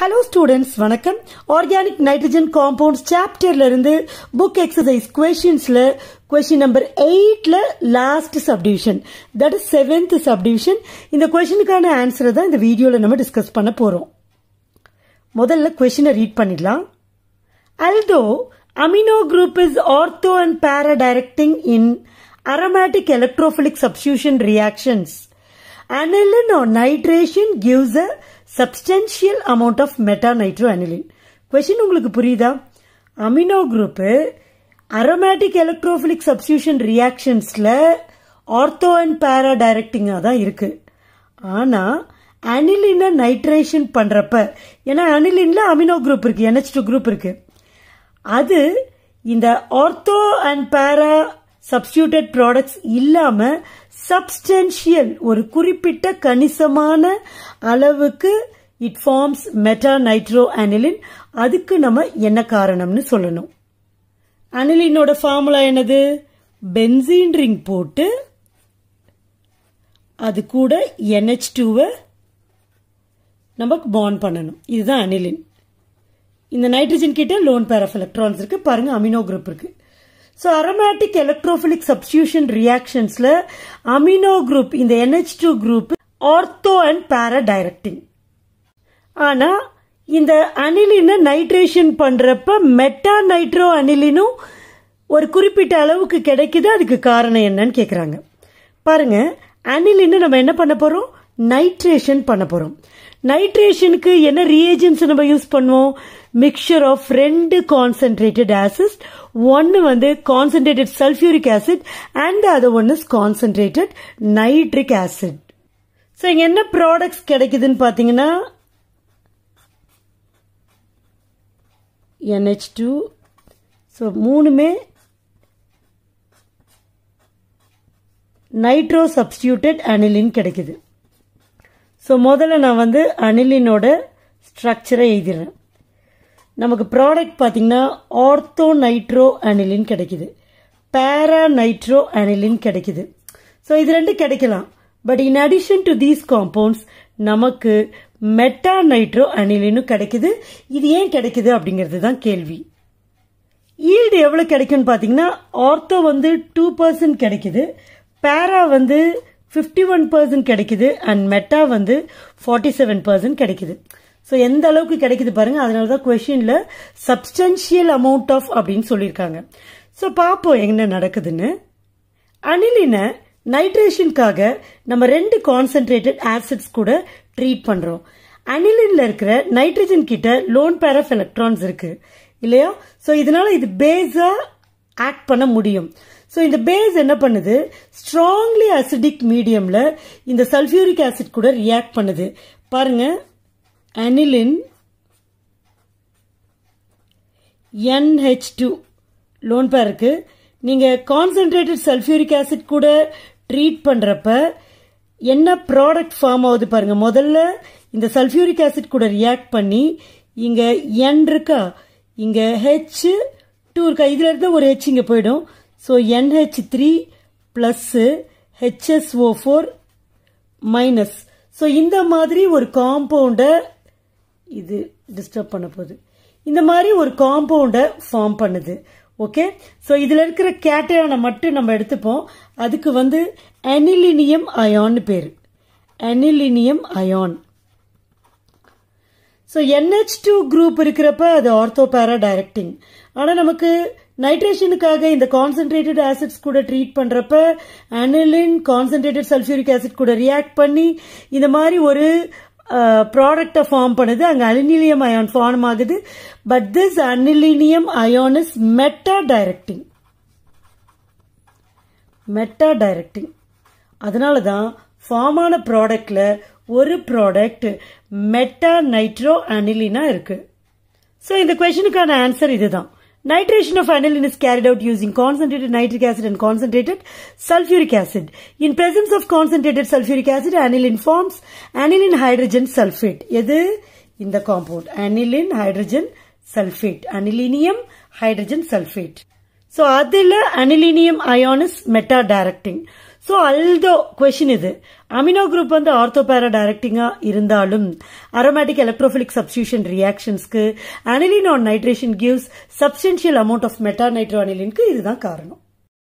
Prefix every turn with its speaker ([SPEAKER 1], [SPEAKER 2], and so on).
[SPEAKER 1] Hello students வணக்கம். Organic nitrogen compounds சாப்டர்ல இருந்து புக் எக்ஸசைஸ் கொஷின்ஸ்ல கொஸ்டின் நம்பர் எயிட்ல last subdivision that is seventh subdivision இந்த கொஸ்டினுக்கான ஆன்சரை தான் இந்த வீடியோல நம்ம டிஸ்கஸ் பண்ண போறோம். முதல்ல கொஸ்டினை ரீட் பண்ணிடலாம். Although amino group is ortho and para directing in aromatic electrophilic substitution reactions aniline or nitration gives a substantial amount of meta nitro aniline question உங்களுக்கு புரியுதா amino group aromatic electrophilic substitution ரியாக்ஷன்ஸில் ortho and para டைரக்டிங்காக தான் இருக்குது ஆனால் அனிலினை nitration பண்ணுறப்ப ஏன்னா அனிலின்ல அமினோ குரூப் இருக்குது என்ஹெச் டூ குரூப் இருக்குது அது இந்த ortho and para substituted products இல்லாம சப்ஸ்டன்ஷியல் ஒரு குறிப்பிட்ட கணிசமான அளவுக்கு it forms meta nitro aniline அதுக்கு நம்ம என்ன காரணம்னு சொல்லணும். அனிலினோட ஃபார்முலா என்னது? பென்சீன் ரிங் போட்டு அது கூட என்ஹெச் டூவை நமக்கு பாண்ட் பண்ணணும். இதுதான் அனிலின். இந்த நைட்ரஜன் கிட்ட லோன் பேர் ஆஃப் எலக்ட்ரான்ஸ் இருக்கு. பாருங்க அமினோ குரூப் இருக்கு. ஸோ அரோமேட்டிக் எலக்ட்ரோஃபிலிக் சப்ஸ்டியூஷன் ரியாக்ஷன்ஸில் அமினோ குரூப் இந்த NH two group ortho and para directing ஆனால் இந்த அனிலினை நைட்ரேஷன் பண்ணுறப்ப மெட்டா நைட்ரோ அனிலினும் ஒரு குறிப்பிட்ட அளவுக்கு கிடைக்குது அதுக்கு காரணம் என்னன்னு கேட்குறாங்க பாருங்க அனிலின்னு நம்ம என்ன பண்ண போகிறோம் நைட்ரேஷன் பண்ண போறோம். நைட்ரேஷனுக்கு என்ன ரியேஜன்ஸ் நம்ம யூஸ் பண்ணுவோம்? மிக்சர் ஆஃப் ரெண்டு கான்சென்ட்ரேட்டட் ஆசிட் ஒன்று வந்து கான்சென்ட்ரேட்டட் சல்ஃபியூரிக் ஆசிட் அண்ட் அது is concentrated nitric acid so இங்கே என்ன ப்ராடக்ட்ஸ் கிடைக்குதுன்னு பார்த்தீங்கன்னா என்ஹெச் டூ ஸோ மூணுமே நைட்ரோ சப்ஸ்டியூட்டட் அனிலின் கிடைக்குது. ஸோ முதல்ல நான் வந்து அனிலினோட ஸ்ட்ரக்சரை எழுதிடுறேன். நமக்கு ப்ராடக்ட் பார்த்தீங்கன்னா ஆர்த்தோ நைட்ரோ அனிலின் கிடைக்குது. பேரா நைட்ரோ அனிலின் கிடைக்குது. ஸோ இது ரெண்டு கிடைக்கலாம். But in addition to these compounds நமக்கு மெட்டா நைட்ரோ அனிலினும் கிடைக்குது. இது ஏன் கிடைக்குது அப்படிங்கிறது தான் கேள்வி. ஈல்டு எவ்வளோ கிடைக்கும்னு பார்த்தீங்கன்னா ஆர்த்தோ வந்து டூ பர்சன்ட் கிடைக்குது. பேரா வந்து ஃபிஃப்டி ஒன் பர்சன்ட் கிடைக்குது அண்ட் மெட்டா வந்து ஃபார்ட்டி செவன் பர்சன்ட் கிடைக்குது. ஸோ எந்த அளவுக்கு கிடைக்குது பாருங்க அதனால தான் கொஷினில் சப்ஸ்டன்ஷியல் அமௌண்ட் ஆஃப் அப்படின்னு சொல்லியிருக்காங்க. ஸோ பார்ப்போம் என்ன நடக்குதுன்னு. அனிலினை நைட்ரேஷனுக்காக நம்ம ரெண்டு கான்சென்ட்ரேட்டட் ஆசிட்ஸ் கூட ட்ரீட் பண்ணுறோம் அனிலின்ல இருக்கிற நைட்ரஜன் கிட்ட லோன் பேர் ஆஃப் எலக்ட்ரான்ஸ் இருக்கு இல்லையா? ஸோ இதனால இது பேஸாக ஆக்ட் பண்ண முடியும். ஸோ இந்த பேஸ் என்ன பண்ணுது? ஸ்ட்ராங்லி அசிடிக் மீடியமில் இந்த சல்ஃபியூரிக் ஆசிட் கூட ரியாக்ட் பண்ணுது. பாருங்க. Aniline NH two loan pair இருக்கு. நீங்கள் கான்சென்ட்ரேட்டட் சல்ஃபியூரிக் ஆசிட் கூட ட்ரீட் பண்ணுறப்ப என்ன ப்ராடக்ட் ஃபார்ம் ஆகுது பாருங்க. முதல்ல இந்த சல்ஃபியூரிக் ஆசிட் கூட ரியாக்ட் பண்ணி இங்கே என் இருக்கா? இங்கே ஹெச் டூ இருக்கா? இதுல இருந்து ஒரு ஹெச் இங்கே போயிடும். So NH three plus HSO four minus so இந்த மாதிரி ஒரு காம்பவுண்டை இது டிஸ்டர்ப் பண்ண போகுது. இந்த மாதிரி ஒரு காம்பவுண்டை ஃபார்ம் பண்ணுது. ஓகே ஸோ இதில் இருக்கிற கேட்டையானை மட்டும் நம்ம எடுத்துப்போம். அதுக்கு வந்து அனிலினியம் அயான்னு பேர். Anilinium ion so NH two group இருக்கிறப்ப அது ஆர்த்தோபேரா டைரக்டிங் ஆனால் நமக்கு நைட்ரேஷனுக்காக இந்த கான்சென்ட்ரேட்டட் ஆசிட்ஸ் கூட ட்ரீட் பண்ணுறப்ப அனிலின் கான்சென்ட்ரேட்டட் சல்ஃபியூரிக் ஆசிட் கூட ரியாக்ட் பண்ணி இந்த மாதிரி ஒரு ப்ராடக்டை ஃபார்ம் பண்ணுது. அங்கே அலினிலியம் அயான் ஃபார்ம் ஆகுது. But this anilinium ion is meta directing meta directing அதனால தான் ஃபார்ம் ஆன ப்ராடக்டில் ஒரு ப்ராடக்ட் மெட்டா நைட்ரோ அனிலினா இருக்கு. ஸோ இந்த கொஷனுக்கான ஆன்சர் இதுதான். Nitration of aniline is carried out using concentrated nitric acid and concentrated sulfuric acid. In presence of concentrated sulfuric acid, aniline forms aniline hydrogen sulfate. எது இந்த compound aniline hydrogen sulfate. Anilinium hydrogen sulfate. So, அதில் anilinium ion is meta directing. So although question இது. Amino group வந்து ortho para டைரக்டிங்காக இருந்தாலும் aromatic electrophilic substitution ரியாக்ஷன்ஸ்க்கு aniline on nitration gives substantial amount of meta nitro அனிலின்க்கு இதுதான் காரணம்.